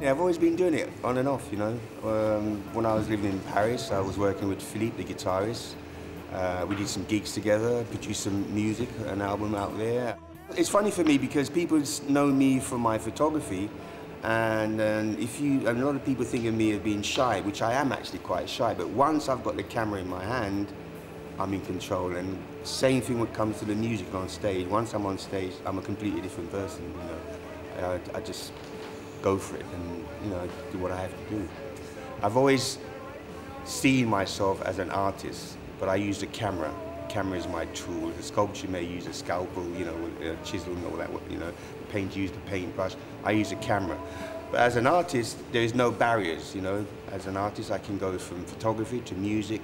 Yeah, I've always been doing it on and off, you know. Um, when I was living in Paris, I was working with Philippe, the guitarist. Uh, we did some gigs together, produced some music, an album out there. It's funny for me because people know me from my photography, and, and if you, and a lot of people think of me as being shy, which I am actually quite shy. But once I've got the camera in my hand, I'm in control. And same thing when it comes to the music on stage. Once I'm on stage, I'm a completely different person. You know, I, I just go for it and you know do what I have to do. I've always seen myself as an artist, but I use the camera. Camera is my tool. The sculpture may use a scalpel, you know, a chisel and all that. You know, the paint use the paintbrush. I use a camera. But as an artist, there is no barriers. You know, as an artist, I can go from photography to music.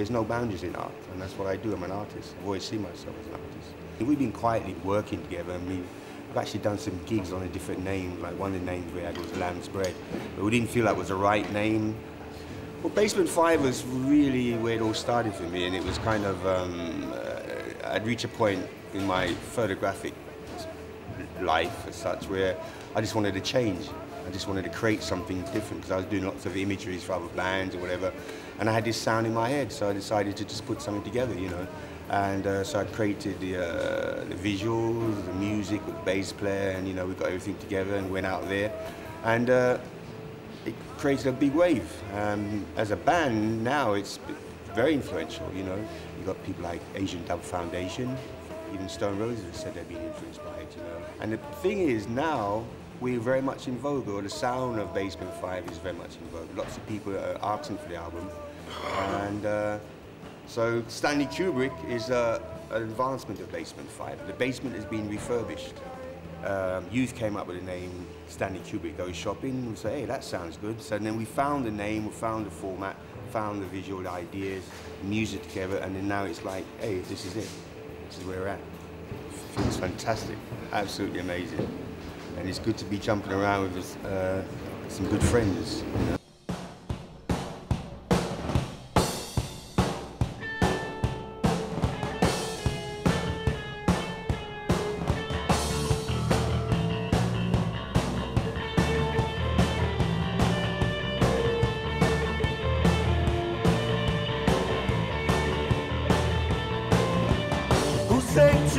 There's no boundaries in art, and that's what I do. I'm an artist. I've always seen myself as an artist. We've been quietly working together, and we I've actually done some gigs on a different name, like one of the names we had was Lamb's Bread, but we didn't feel that was the right name. Well, Basement 5 was really where it all started for me, and it was kind of, um, uh, I'd reached a point in my photographic life as such where I just wanted to change. I just wanted to create something different because I was doing lots of imageries for other bands or whatever, and I had this sound in my head, so I decided to just put something together, you know. And uh, so I created the, uh, the visuals, the music, with the bass player, and you know we got everything together and went out there, and uh, it created a big wave. Um, as a band now, it's very influential. You know, you got people like Asian Dub Foundation, even Stone Roses said they've been influenced by it. You know, and the thing is now we're very much in vogue, or the sound of Basement Five is very much in vogue. Lots of people are asking for the album, and. Uh, so Stanley Kubrick is uh, an advancement of Basement 5. The basement has been refurbished. Um, youth came up with the name Stanley Kubrick Goes Shopping and say, hey, that sounds good. So then we found the name, we found the format, found the visual ideas, music together, and then now it's like, hey, this is it. This is where we're at. It's fantastic, absolutely amazing. And it's good to be jumping around with uh, some good friends. You know?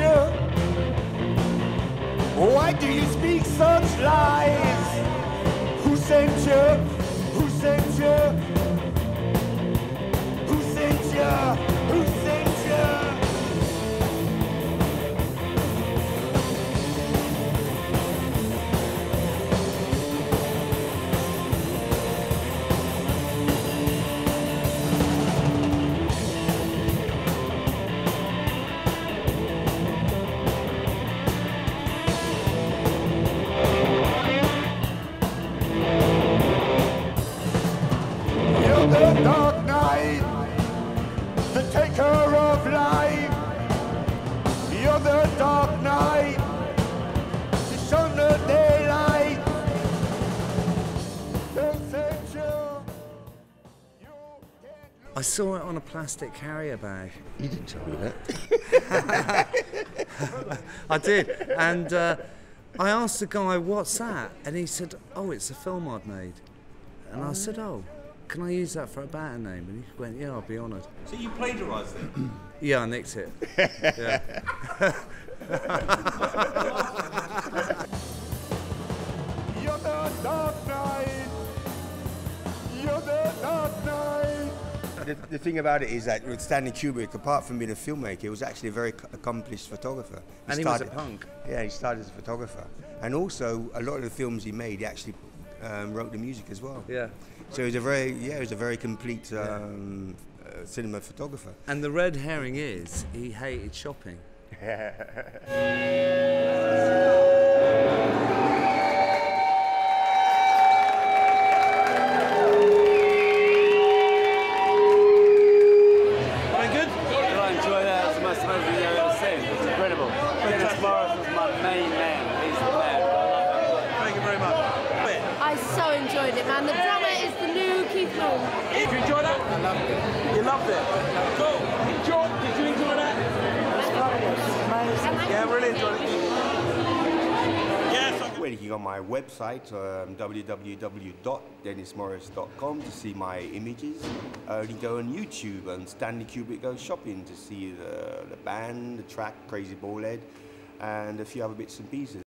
you? Why do you speak such lies? Who sent you? Who sent you? I saw it on a plastic carrier bag. You didn't tell me that. I did. And uh, I asked the guy, what's that? And he said, oh, it's a film I'd made. And I said, oh, can I use that for a band name? And he went, yeah, I'll be honoured. So you plagiarised it? Yeah, I nicked it. Yeah. The, the thing about it is that with Stanley Kubrick, apart from being a filmmaker, he was actually a very accomplished photographer. And he was a punk. Yeah, he started as a photographer. And also, a lot of the films he made, he actually um, wrote the music as well. Yeah. So he was a very, yeah, he was a very complete um, uh, cinema photographer. And the red herring is, he hated shopping. so enjoyed it, man. The drummer is the new Keith Moon. Did you enjoy that? I loved it. You loved it? Cool. Enjoy, did you enjoy that? Amazing. Yeah, I really enjoyed it. Yes, I Well, You can go on my website, um, www.dennismorris.com, to see my images. Uh, you can go on YouTube and Stanley Kubrick Goes Shopping to see the, the band, the track Crazy Baldhead, and a few other bits and pieces.